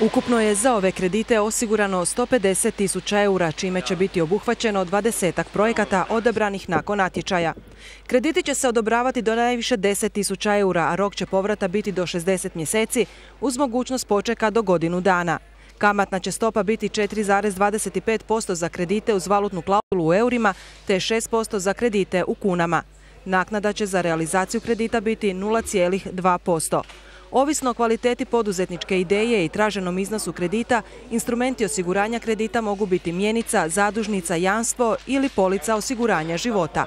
Ukupno je za ove kredite osigurano 150 tisuća eura, čime će biti obuhvaćeno 20 projekata odabranih nakon natječaja. Krediti će se odobravati do najviše 10 tisuća eura, a rok će povrata biti do 60 mjeseci uz mogućnost počeka do godinu dana. Kamatna će stopa biti 4,25% za kredite uz valutnu klauzulu u eurima te 6% za kredite u kunama. Naknada će za realizaciju kredita biti 0,2%. Ovisno o kvaliteti poduzetničke ideje i traženom iznosu kredita, instrumenti osiguranja kredita mogu biti mjenica, zadužnica, jamstvo ili polica osiguranja života.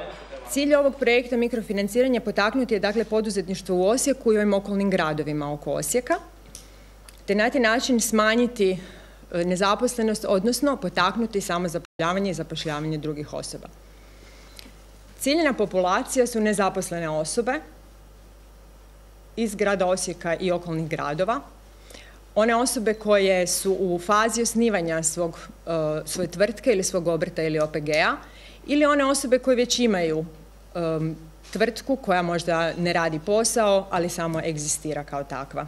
Cilj ovog projekta mikrofinanciranja potaknuti je dakle poduzetništvo u Osijeku i ovim okolnim gradovima oko Osijeka, te na taj način smanjiti e, nezaposlenost, odnosno potaknuti samozapošljavanje i zapošljavanje drugih osoba. Ciljena populacija su nezaposlene osobe, iz grada Osijeka i okolnih gradova. One osobe koje su u fazi osnivanja svog, e, svoje tvrtke ili svog obrta ili OPG-a ili one osobe koje već imaju tvrtku koja možda ne radi posao, ali samo egzistira kao takva.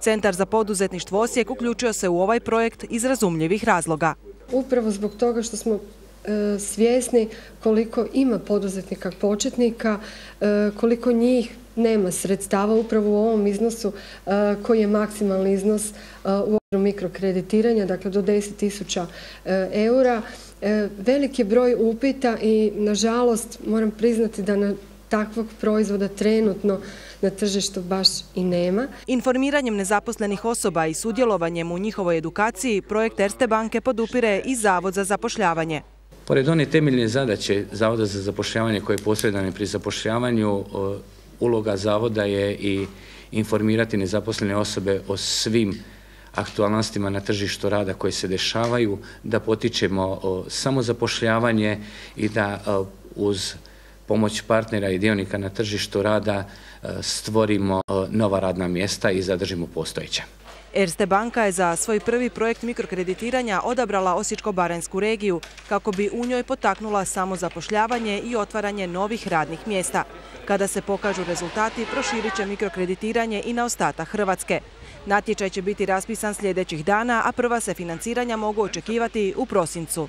Centar za poduzetništvo Osijek uključio se u ovaj projekt iz razumljivih razloga. Upravo zbog toga što smo e, svjesni koliko ima poduzetnika početnika, e, koliko njih nema sredstava upravo u ovom iznosu e, koji je maksimalni iznos e, u okviru mikrokreditiranja, dakle do 10.000 e, eura. Velik je broj upita i nažalost moram priznati da na takvog proizvoda trenutno na tržištu baš i nema. Informiranjem nezaposlenih osoba i sudjelovanjem u njihovoj edukaciji projekt Erste banke podupire i Zavod za zapošljavanje. Pored one temeljne zadaće Zavoda za zapošljavanje koje je posredane pri zapošljavanju uloga zavoda je i informirati nezaposlene osobe o svim aktualnostima na tržištu rada koje se dešavaju, da potičemo samozapošljavanje i da uz pomoć partnera i dionika na tržištu rada stvorimo nova radna mjesta i zadržimo postojeća. Erste banka je za svoj prvi projekt mikrokreditiranja odabrala Osječko-Baranjsku regiju kako bi u njoj potaknula samo zapošljavanje i otvaranje novih radnih mjesta. Kada se pokažu rezultati, proširit će mikrokreditiranje i na ostatak Hrvatske. Natječaj će biti raspisan sljedećih dana, a prva se financiranja mogu očekivati u prosincu.